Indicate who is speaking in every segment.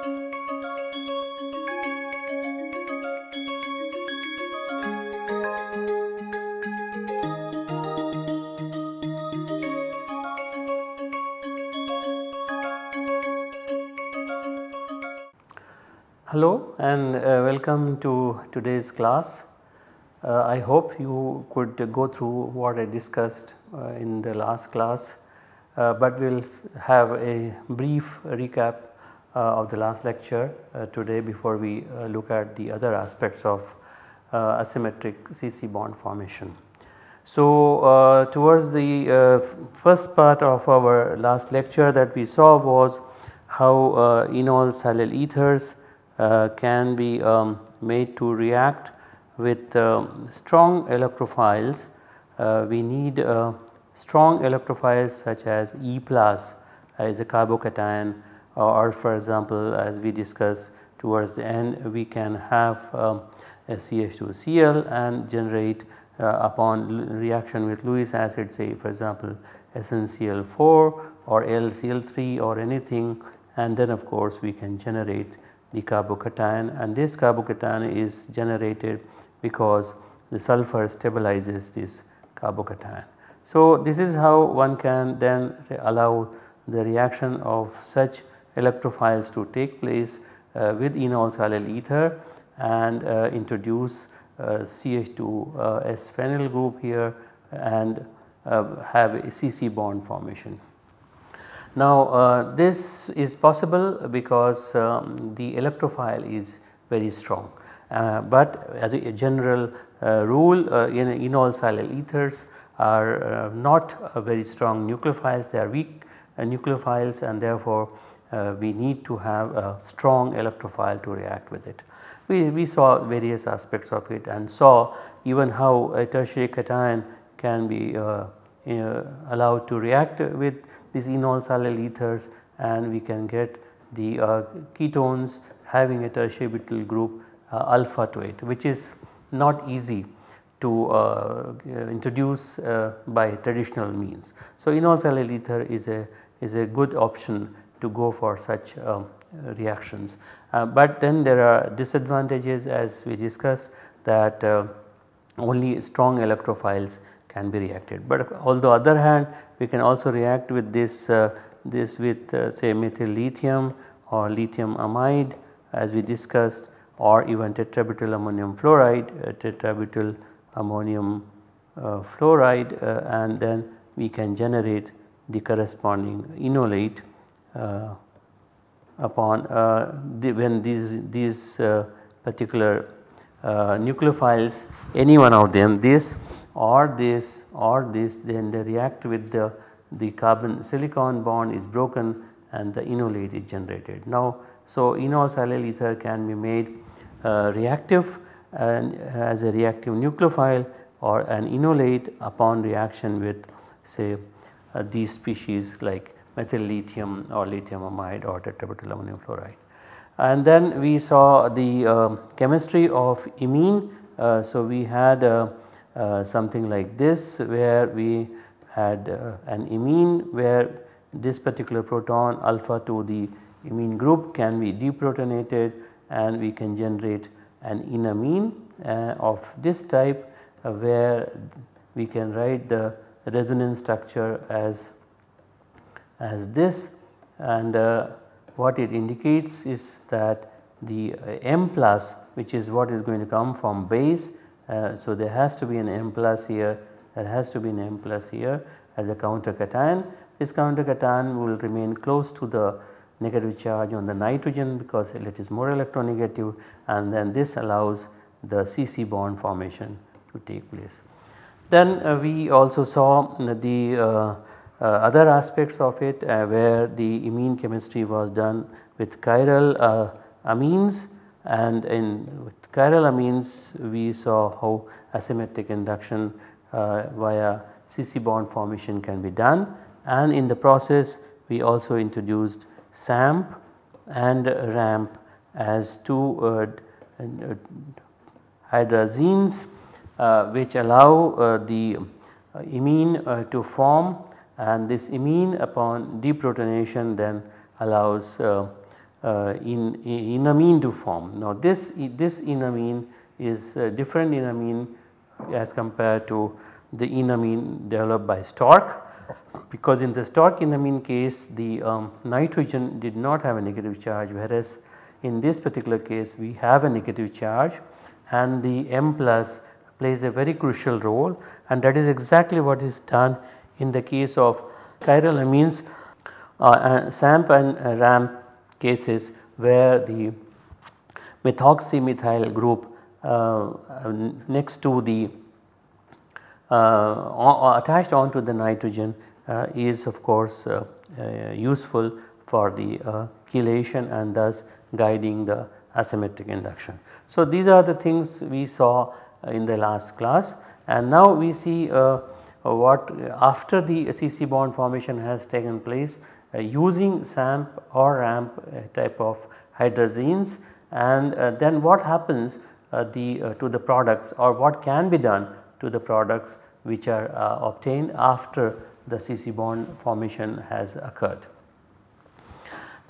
Speaker 1: Hello and uh, welcome to today's class. Uh, I hope you could go through what I discussed uh, in the last class, uh, but we will have a brief recap of the last lecture uh, today before we look at the other aspects of asymmetric CC bond formation. So, towards the first part of our last lecture that we saw was how enol silyl ethers uh, can be um, made to react with um, strong electrophiles. Uh, we need uh, strong electrophiles such as E plus is a carbocation or for example as we discussed towards the end we can have um, a CH2Cl and generate uh, upon reaction with Lewis acid say for example SnCl4 or AlCl3 or anything and then of course we can generate the carbocation and this carbocation is generated because the sulfur stabilizes this carbocation. So, this is how one can then allow the reaction of such electrophiles to take place uh, with enol silyl ether and uh, introduce uh, CH2 uh, phenyl group here and have a CC bond formation. Now uh, this is possible because um, the electrophile is very strong, uh, but as a general uh, rule enol silyl ethers are not very strong nucleophiles they are weak nucleophiles and therefore we need to have a strong electrophile to react with it. We, we saw various aspects of it and saw even how a tertiary cation can be allowed to react with these enol silyl ethers and we can get the uh, ketones having a tertiary butyl group uh, alpha to it which is not easy to uh, introduce uh, by traditional means. So, enol silyl ether is a is a good option to go for such um, reactions, uh, but then there are disadvantages as we discussed that uh, only strong electrophiles can be reacted. But on the other hand we can also react with this, uh, this with uh, say methyl lithium or lithium amide as we discussed or even tetrabutyl ammonium fluoride, uh, tetrabutyl ammonium uh, fluoride and then we can generate the corresponding enolate upon the, when these, these particular nucleophiles any one of them this or this or this then they react with the, the carbon silicon bond is broken and the enolate is generated. Now so enol silyl ether can be made uh, reactive and as a reactive nucleophile or an enolate upon reaction with say uh, these species like methyl lithium or lithium amide or tetrabutyl ammonium fluoride. And then we saw the uh, chemistry of imine. Uh, so we had uh, uh, something like this where we had uh, an imine where this particular proton alpha to the imine group can be deprotonated and we can generate an enamine uh, of this type where we can write the resonance structure as as this and uh, what it indicates is that the uh, M plus which is what is going to come from base uh, so, there has to be an M plus here there has to be an M plus here as a counter cation. This counter cation will remain close to the negative charge on the nitrogen because it is more electronegative and then this allows the CC bond formation to take place. Then uh, we also saw the uh, other aspects of it uh, where the imine chemistry was done with chiral uh, amines. And in with chiral amines we saw how asymmetric induction uh, via CC bond formation can be done. And in the process we also introduced SAMP and RAMP as two uh, uh, hydrazines uh, which allow uh, the imine uh, to form and this imine upon deprotonation then allows uh, in, in enamine to form. Now this, this enamine is different enamine as compared to the enamine developed by Stork. Because in the Stork enamine case the um, nitrogen did not have a negative charge whereas in this particular case we have a negative charge. And the M plus plays a very crucial role. And that is exactly what is done in the case of chiral amines uh, SAMP and uh, RAMP cases where the methoxymethyl group uh, next to the uh, attached onto the nitrogen uh, is of course uh, useful for the chelation and thus guiding the asymmetric induction. So, these are the things we saw in the last class and now we see uh, what after the CC bond formation has taken place uh, using SAMP or RAMP uh, type of hydrazines and then what happens the to the products or what can be done to the products which are obtained after the CC bond formation has occurred.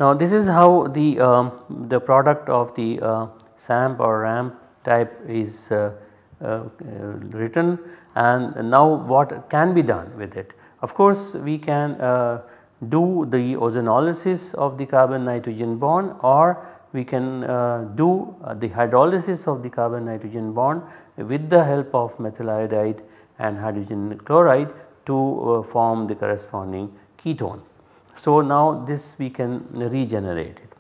Speaker 1: Now this is how the, um, the product of the uh, SAMP or RAMP type is uh, uh, written and now what can be done with it. Of course we can uh, do the ozonolysis of the carbon nitrogen bond or we can uh, do uh, the hydrolysis of the carbon nitrogen bond with the help of methyl iodide and hydrogen chloride to form the corresponding ketone. So now this we can regenerate it.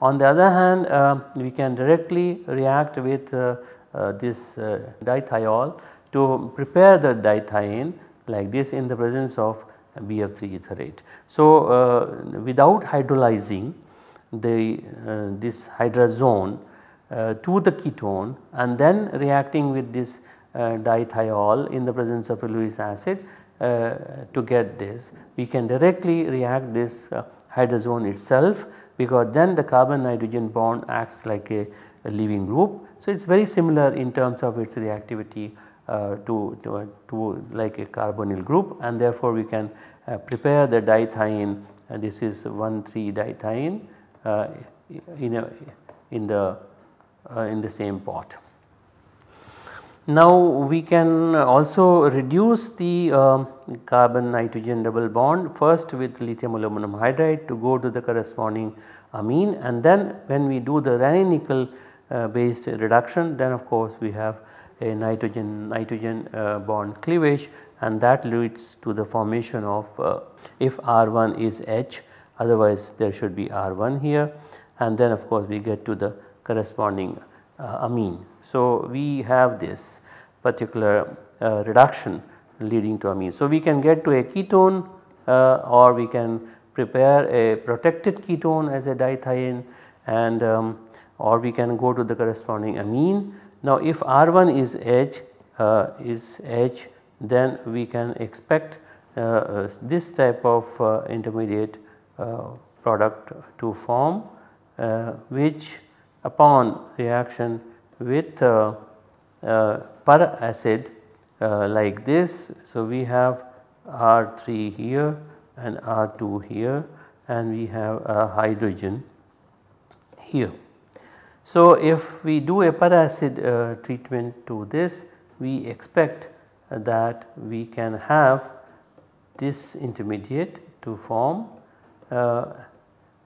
Speaker 1: On the other hand uh, we can directly react with uh, uh, this uh, dithiol to prepare the dithiane like this in the presence of BF3 etherate. So uh, without hydrolyzing the uh, this hydrazone to the ketone and then reacting with this dithiol in the presence of a Lewis acid uh, to get this. We can directly react this uh, hydrazone itself because then the carbon nitrogen bond acts like a, a leaving group. So, it is very similar in terms of its reactivity uh, to, to, to, like a carbonyl group and therefore we can uh, prepare the dithiane uh, this is 1,3 dithiane uh, in, a, in the in the same pot. Now we can also reduce the uh, carbon nitrogen double bond first with lithium aluminum hydride to go to the corresponding amine and then when we do the raney nickel uh, based reduction then of course we have a nitrogen nitrogen uh, bond cleavage and that leads to the formation of uh, if R1 is H otherwise there should be R1 here and then of course we get to the corresponding uh, amine. So, we have this particular reduction leading to amine. So, we can get to a ketone or we can prepare a protected ketone as a dithiane and um, or we can go to the corresponding amine. Now, if R1 is H uh, is H then we can expect uh, uh, this type of uh, intermediate product to form which upon reaction with uh, uh, per acid uh, like this. So, we have R3 here and R2 here and we have a hydrogen here. So, if we do a uh, treatment to this we expect that we can have this intermediate to form uh,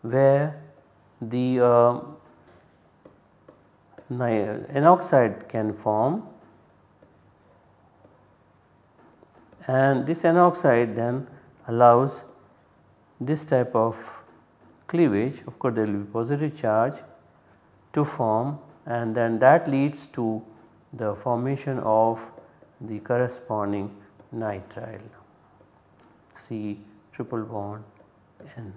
Speaker 1: where the uh, oxide can form. And this N oxide then allows this type of cleavage of course there will be positive charge to form and then that leads to the formation of the corresponding nitrile C triple bond N.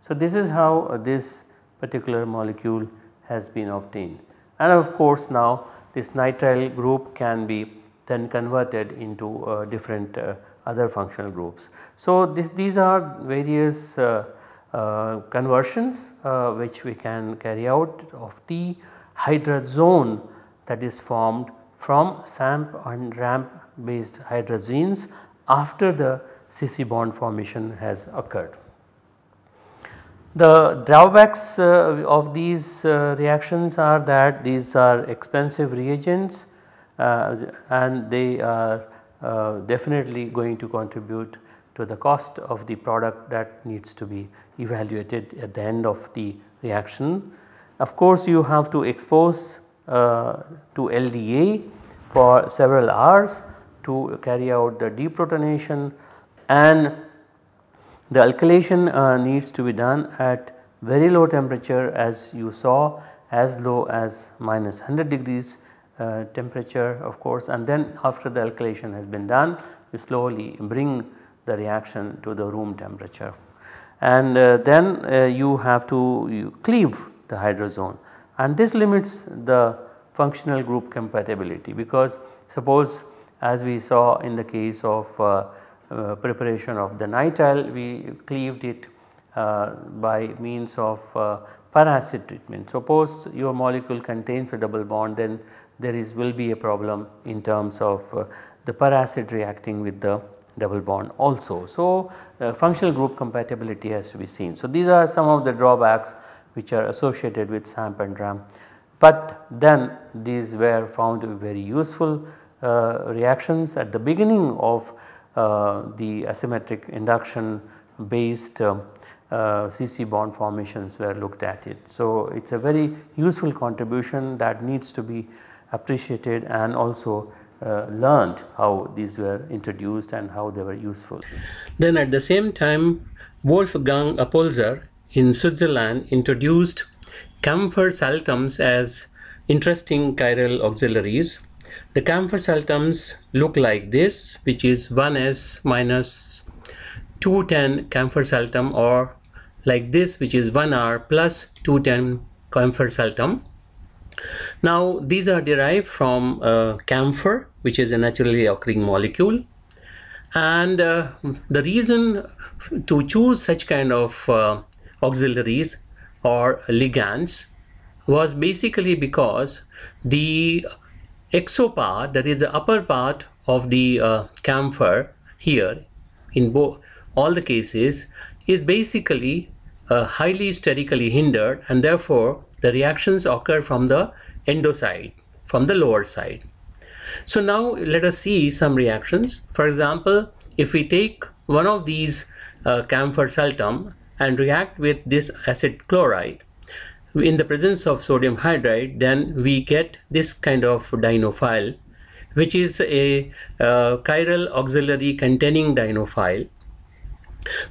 Speaker 1: So, this is how this particular molecule has been obtained and of course now this nitrile group can be then converted into uh, different uh, other functional groups. So, this, these are various uh, uh conversions uh, which we can carry out of the hydrazone that is formed from SAMP and RAMP based hydrazines after the CC bond formation has occurred. The drawbacks uh, of these uh, reactions are that these are expensive reagents uh, and they are uh, definitely going to contribute to the cost of the product that needs to be evaluated at the end of the reaction. Of course, you have to expose uh, to LDA for several hours to carry out the deprotonation and the alkylation uh, needs to be done at very low temperature as you saw as low as minus 100 degrees uh, temperature of course and then after the alkylation has been done you slowly bring the reaction to the room temperature and uh, then uh, you have to you cleave the hydrazone and this limits the functional group compatibility because suppose as we saw in the case of uh, uh, preparation of the nitrile we cleaved it uh, by means of uh, peracid treatment. Suppose your molecule contains a double bond then there is will be a problem in terms of the peracid reacting with the double bond also. So, uh, functional group compatibility has to be seen. So, these are some of the drawbacks which are associated with SAMP and RAMP, but then these were found to be very useful uh, reactions at the beginning of uh, the asymmetric induction based uh, CC bond formations were looked at it. So, it is a very useful contribution that needs to be appreciated and also uh, learned how these were introduced and how they were useful.
Speaker 2: Then at the same time Wolfgang Oppolzer in Switzerland introduced camphor sultams as interesting chiral auxiliaries the camphor sultams look like this which is 1s minus 210 camphor sultam or like this which is 1r plus 210 camphor sultam. Now these are derived from uh, camphor which is a naturally occurring molecule. And uh, the reason to choose such kind of uh, auxiliaries or ligands was basically because the exopart that is the upper part of the uh, camphor here in both all the cases is basically uh, highly sterically hindered and therefore the reactions occur from the endoside from the lower side. So now let us see some reactions. For example, if we take one of these uh, camphor sultam and react with this acid chloride, in the presence of sodium hydride then we get this kind of dienophile which is a uh, chiral auxiliary containing dienophile.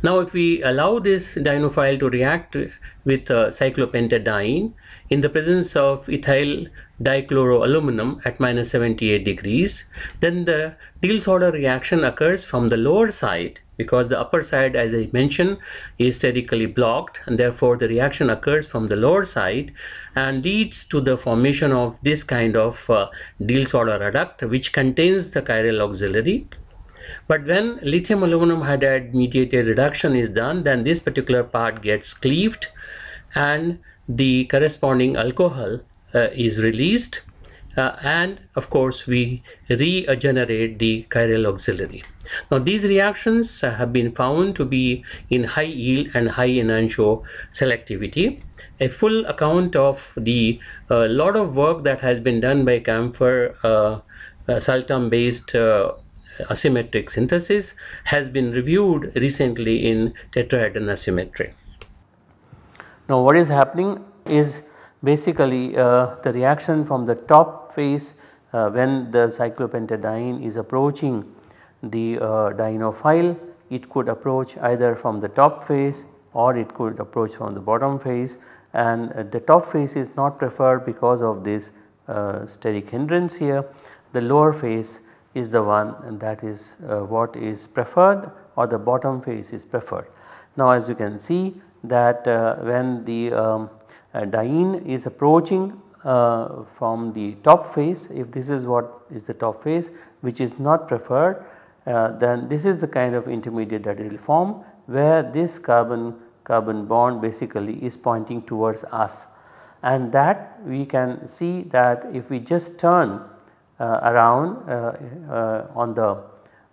Speaker 2: Now if we allow this dienophile to react with uh, cyclopentadiene in the presence of ethyl dichloroaluminum at minus 78 degrees then the Diels-Alder reaction occurs from the lower side because the upper side as I mentioned is sterically blocked and therefore the reaction occurs from the lower side and leads to the formation of this kind of uh, Diels-Alder adduct which contains the chiral auxiliary. But when lithium aluminum hydride mediated reduction is done then this particular part gets cleaved and the corresponding alcohol uh, is released uh, and of course we regenerate the chiral auxiliary. Now these reactions have been found to be in high yield and high enantiomer selectivity. A full account of the uh, lot of work that has been done by camphor uh, uh, sultam based uh, asymmetric synthesis has been reviewed recently in tetrahedron asymmetry.
Speaker 1: Now what is happening is basically uh, the reaction from the top phase uh, when the cyclopentadiene is approaching the uh, dienophile it could approach either from the top phase or it could approach from the bottom phase and uh, the top phase is not preferred because of this uh, steric hindrance here. The lower phase is the one that is uh, what is preferred or the bottom phase is preferred. Now as you can see that uh, when the um, uh, diene is approaching uh, from the top phase if this is what is the top phase which is not preferred uh, then this is the kind of intermediate that will form where this carbon carbon bond basically is pointing towards us and that we can see that if we just turn around uh, uh, on the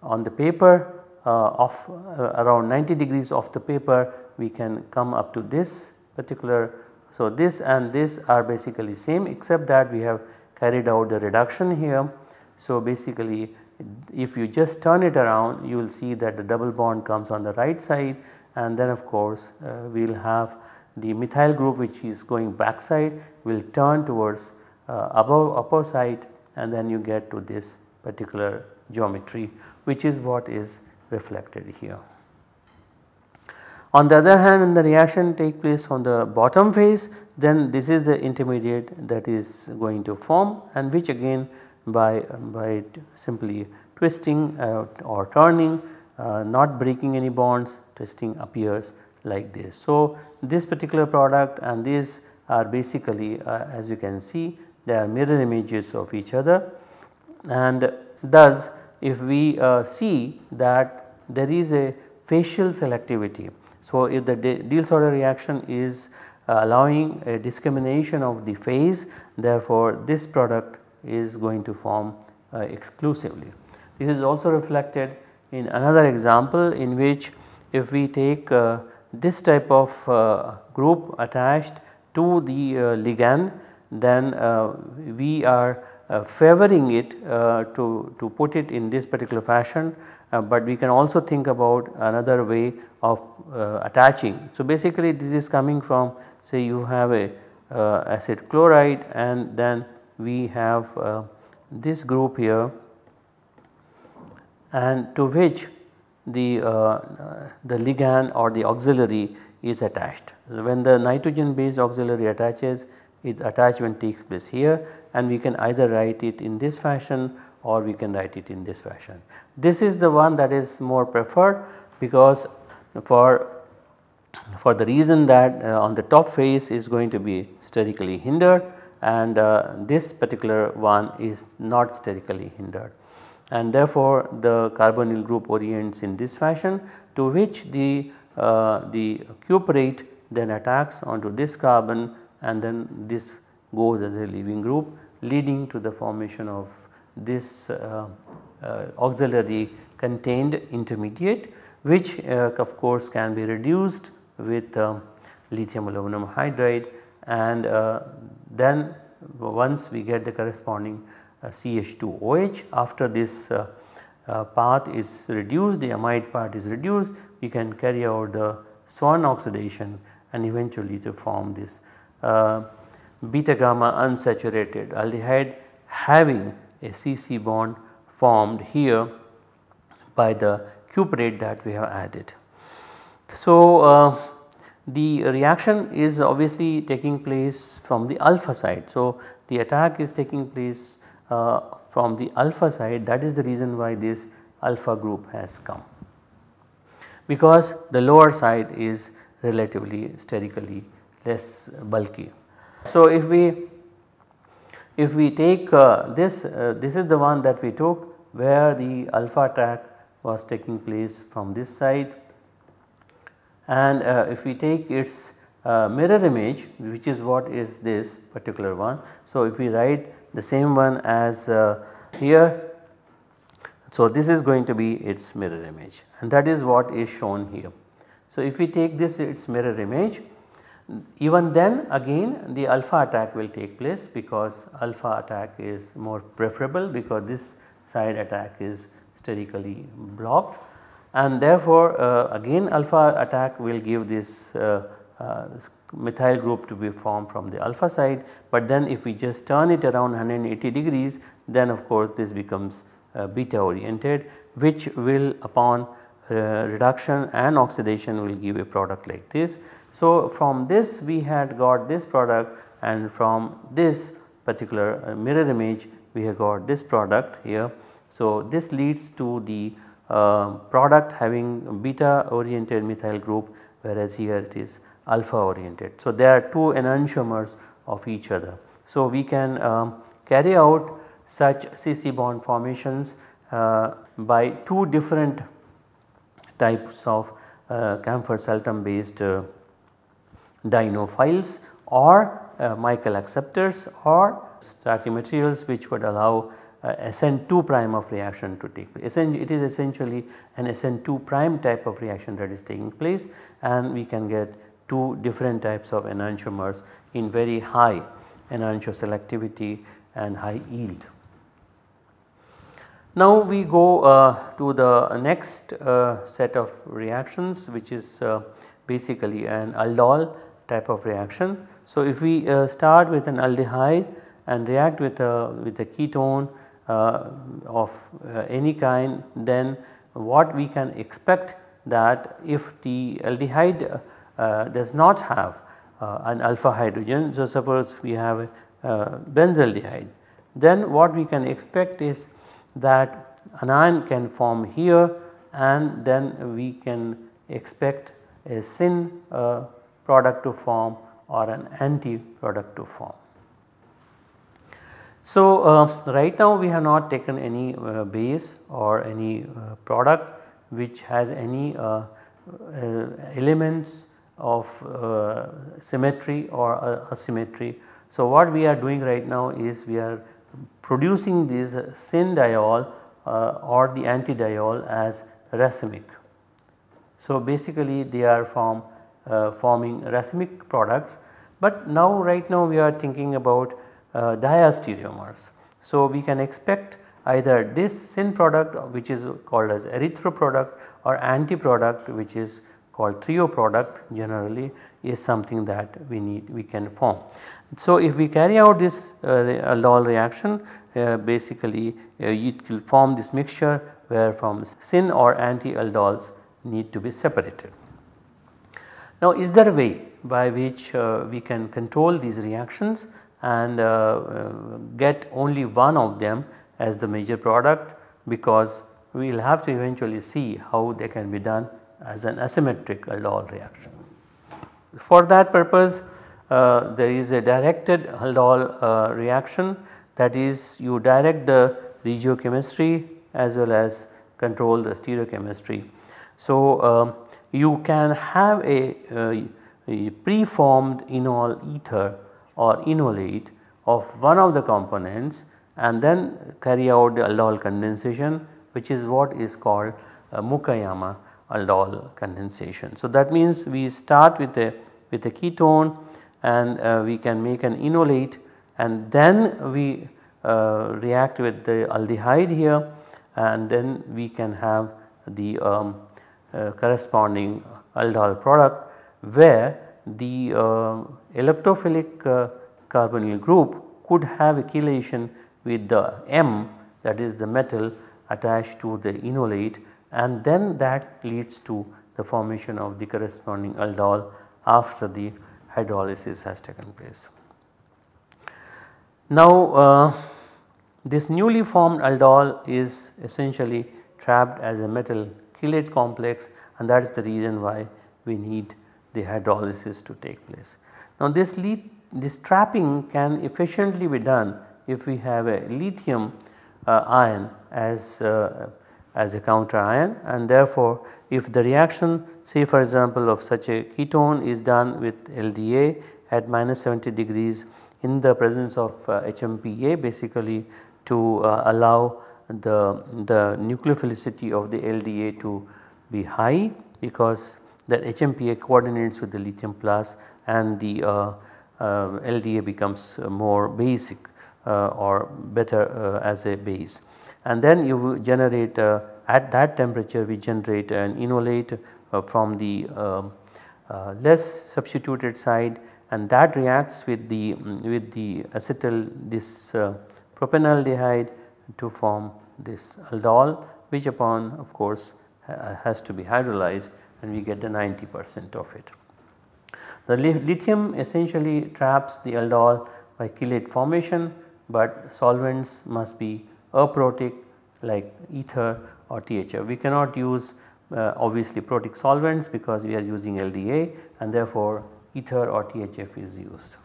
Speaker 1: on the paper uh, of uh, around 90 degrees of the paper we can come up to this particular. So, this and this are basically same except that we have carried out the reduction here. So, basically if you just turn it around you will see that the double bond comes on the right side and then of course uh, we will have the methyl group which is going backside will turn towards uh, above upper side and then you get to this particular geometry which is what is reflected here. On the other hand when the reaction take place from the bottom phase then this is the intermediate that is going to form and which again by, by simply twisting uh, or turning uh, not breaking any bonds twisting appears like this. So, this particular product and these are basically uh, as you can see they are mirror images of each other and thus if we uh, see that there is a facial selectivity. So, if the Diels-Alder reaction is uh, allowing a discrimination of the phase therefore, this product is going to form uh, exclusively. This is also reflected in another example in which if we take uh, this type of uh, group attached to the uh, ligand then uh, we are uh, favoring it to, to put it in this particular fashion but we can also think about another way of attaching. So basically this is coming from say you have a acid chloride and then we have this group here and to which the, uh, the ligand or the auxiliary is attached. So When the nitrogen based auxiliary attaches it attachment takes place here and we can either write it in this fashion or we can write it in this fashion. This is the one that is more preferred because for for the reason that uh, on the top face is going to be sterically hindered and uh, this particular one is not sterically hindered and therefore the carbonyl group orients in this fashion to which the, uh, the cuprate then attacks onto this carbon and then this goes as a leaving group leading to the formation of this uh, uh, auxiliary contained intermediate which uh, of course can be reduced with um, lithium aluminum hydride. And uh, then once we get the corresponding uh, CH2OH after this uh, uh, path is reduced the amide part is reduced we can carry out the Swern oxidation and eventually to form this beta gamma unsaturated aldehyde having a CC bond formed here by the cuprate that we have added. So, uh, the reaction is obviously taking place from the alpha side. So, the attack is taking place uh, from the alpha side that is the reason why this alpha group has come because the lower side is relatively sterically less bulky. So, if we if we take uh, this uh, this is the one that we took where the alpha attack was taking place from this side and uh, if we take its uh, mirror image which is what is this particular one. So, if we write the same one as uh, here. So, this is going to be its mirror image and that is what is shown here. So, if we take this its mirror image even then again the alpha attack will take place because alpha attack is more preferable because this side attack is sterically blocked and therefore uh, again alpha attack will give this uh, uh, methyl group to be formed from the alpha side but then if we just turn it around 180 degrees then of course this becomes uh, beta oriented which will upon uh, reduction and oxidation will give a product like this. So, from this we had got this product and from this particular uh, mirror image we have got this product here. So, this leads to the uh, product having beta oriented methyl group whereas here it is alpha oriented. So, there are two enantiomers of each other. So, we can um, carry out such CC bond formations uh, by two different types of uh, camphor sultam based uh, dienophiles or uh, Michael acceptors or starting materials which would allow uh, SN2 prime of reaction to take place. It is essentially an SN2 prime type of reaction that is taking place and we can get two different types of enantiomers in very high enantioselectivity and high yield. Now we go uh, to the next uh, set of reactions which is uh, basically an aldol type of reaction. So if we uh, start with an aldehyde and react with a with a ketone uh, of uh, any kind then what we can expect that if the aldehyde does not have an alpha hydrogen. So suppose we have a benzaldehyde then what we can expect is that an ion can form here and then we can expect a syn uh, product to form or an anti product to form. So, uh, right now we have not taken any uh, base or any uh, product which has any uh, uh, elements of symmetry or asymmetry. So, what we are doing right now is we are producing this syn diol or the anti diol as racemic. So, basically they are from uh, forming racemic products, but now right now we are thinking about uh, diastereomers. So, we can expect either this syn product which is called as erythro product or anti product which is called threo product generally is something that we need we can form. So, if we carry out this uh, aldol reaction uh, basically uh, it will form this mixture where from syn or anti aldols need to be separated. Now is there a way by which uh, we can control these reactions and uh, uh, get only one of them as the major product because we will have to eventually see how they can be done as an asymmetric aldol reaction. For that purpose uh, there is a directed aldol uh, reaction that is you direct the regiochemistry as well as control the stereochemistry. So, um, you can have a, a, a preformed enol ether or enolate of one of the components and then carry out the aldol condensation which is what is called Mukaiyama aldol condensation. So, that means we start with a with a ketone and uh, we can make an enolate and then we uh, react with the aldehyde here and then we can have the um, uh, corresponding aldol product where the uh, electrophilic uh, carbonyl group could have a chelation with the M that is the metal attached to the enolate and then that leads to the formation of the corresponding aldol after the hydrolysis has taken place. Now uh, this newly formed aldol is essentially trapped as a metal chelate complex and that is the reason why we need the hydrolysis to take place. Now this, this trapping can efficiently be done if we have a lithium uh, ion as, uh, as a counter ion and therefore if the reaction say for example of such a ketone is done with LDA at minus 70 degrees in the presence of uh, HMPA basically to uh, allow the, the nucleophilicity of the LDA to be high because that HMPA coordinates with the lithium plus and the uh, uh, LDA becomes more basic uh, or better uh, as a base. And then you generate uh, at that temperature we generate an enolate uh, from the um, less substituted side and that reacts with the with the acetyl this propanaldehyde to form this aldol which upon of course has to be hydrolyzed and we get the 90 percent of it. The lithium essentially traps the aldol by chelate formation, but solvents must be aprotic like ether or THF. We cannot use uh, obviously protic solvents because we are using LDA and therefore ether or THF is used.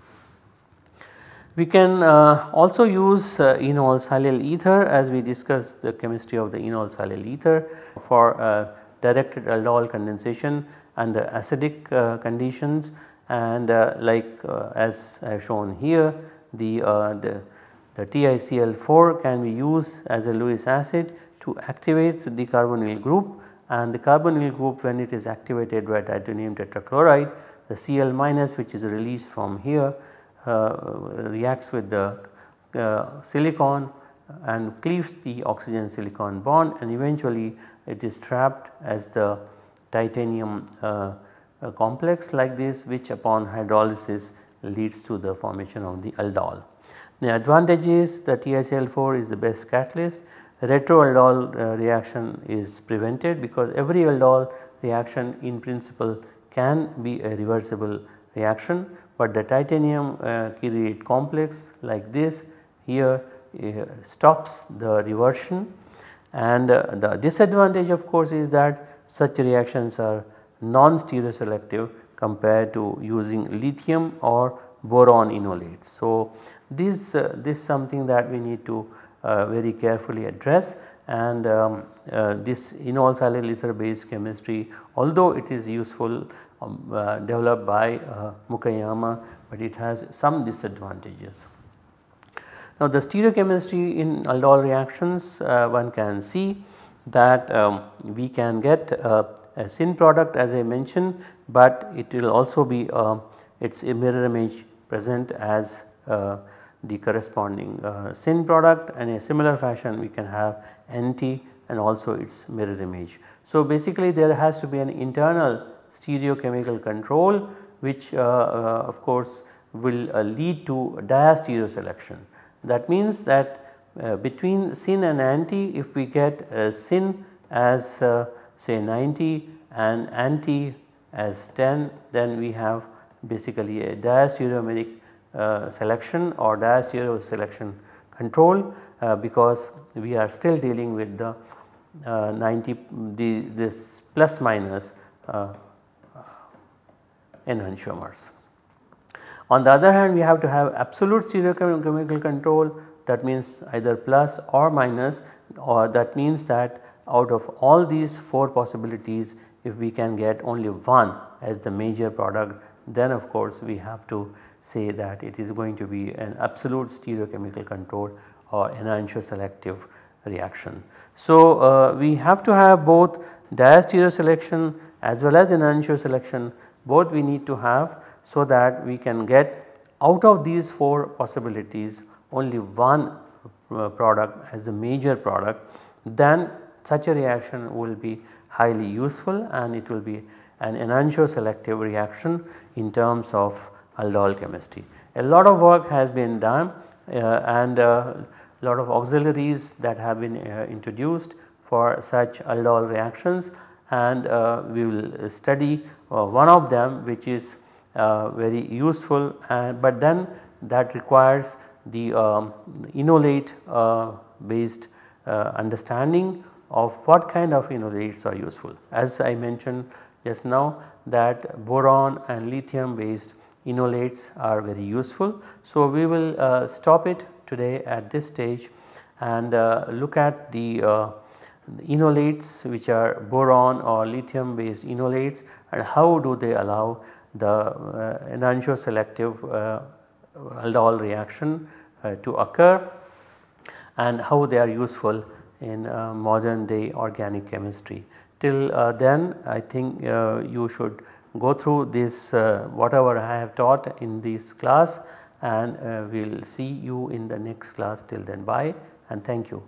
Speaker 1: We can uh, also use uh, enol silyl ether as we discussed the chemistry of the enol silyl ether for uh, directed aldol condensation under acidic uh, conditions. And uh, like uh, as I have shown here the, the, the TiCl4 can be used as a Lewis acid to activate the carbonyl group. And the carbonyl group when it is activated by titanium tetrachloride the Cl which is released from here reacts with the uh, silicon and cleaves the oxygen silicon bond and eventually it is trapped as the titanium uh, complex like this which upon hydrolysis leads to the formation of the aldol. The advantage is that TiCl4 is the best catalyst retroaldol uh, reaction is prevented because every aldol reaction in principle can be a reversible reaction but the titanium uh, complex like this here uh, stops the reversion and uh, the disadvantage of course is that such reactions are non-stereoselective compared to using lithium or boron enolates. So, this, uh, this is something that we need to uh, very carefully address and um, uh, this enol silane ether based chemistry although it is useful um, uh, developed by uh, Mukaiyama but it has some disadvantages. Now the stereochemistry in aldol reactions uh, one can see that um, we can get uh, a syn product as I mentioned but it will also be uh, its mirror image present as the corresponding uh, syn product and in a similar fashion we can have anti and also its mirror image. So basically there has to be an internal stereochemical control which uh, uh, of course will uh, lead to diastereo selection. That means that between syn and anti if we get syn as say 90 and anti as 10 then we have basically a diastereomeric uh, selection or diastereo selection control uh, because we are still dealing with the uh, 90 the this plus minus enantiomers. On the other hand we have to have absolute stereochemical control that means either plus or minus or that means that out of all these 4 possibilities if we can get only one as the major product then of course we have to say that it is going to be an absolute stereochemical control or enantioselective reaction. So, uh, we have to have both diastereo selection as well as enantioselection both we need to have so that we can get out of these 4 possibilities only one uh, product as the major product then such a reaction will be highly useful and it will be an enantioselective reaction in terms of aldol chemistry. A lot of work has been done uh, and a uh, lot of auxiliaries that have been uh, introduced for such aldol reactions and uh, we will study one of them which is uh, very useful but then that requires the um, enolate based understanding of what kind of enolates are useful. As I mentioned just now that boron and lithium based enolates are very useful. So, we will uh, stop it today at this stage and uh, look at the uh, enolates which are boron or lithium based enolates and how do they allow the uh, enantioselective uh, aldol reaction uh, to occur and how they are useful in uh, modern day organic chemistry. Till uh, then I think uh, you should go through this whatever I have taught in this class and we will see you in the next class till then bye and thank you.